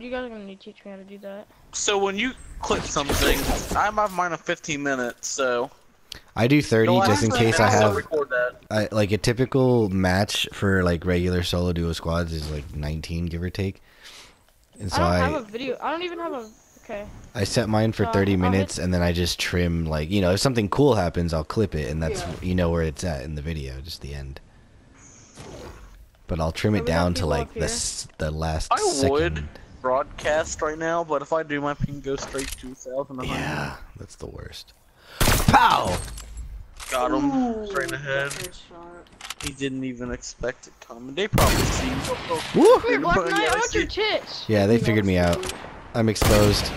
You guys are gonna need to teach me how to do that. So when you click something, I have mine of 15 minutes, so. I do 30 No, just in case I I'll have record that. I, like a typical match for like regular solo duo squads is like 19 give or take. And so I don't I have a video. I don't even have a. Okay. I set mine for Uh, 30 I'll hit- minutes and then I just trim like, you know, if something cool happens, I'll clip it and that's you know where it's at in the video, just the end. But I'll trim it down to like the s- the last I second. would broadcast right now, but if I do, my ping goes straight to 1,000. Yeah, that's the worst. Pow! Got him. Ooh, Straight in the head. He didn't even expect it coming. They probably see. Woo! Wait, Black Yeah, Knight, I I your tits. Yeah, they figured me out. I'm exposed.